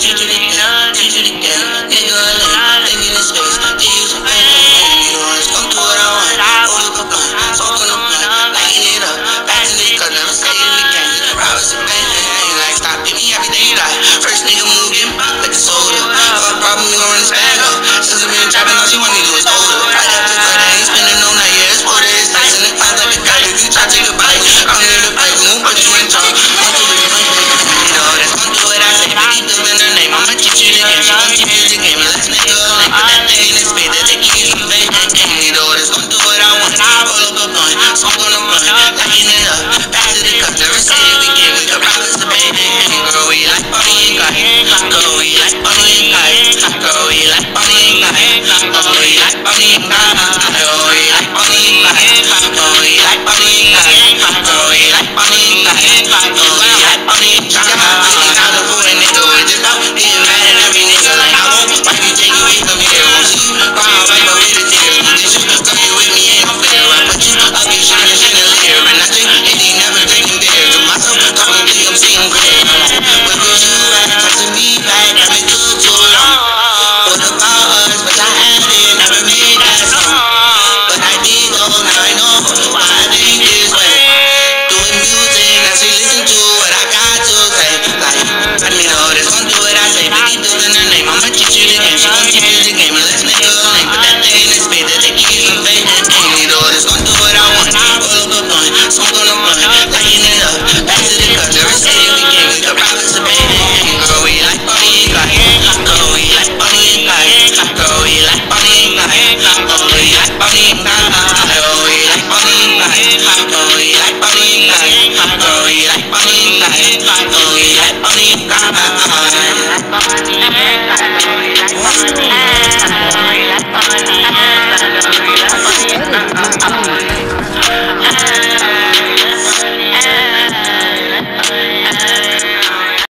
Angelina, Angelina. Music Final fighting is Bye.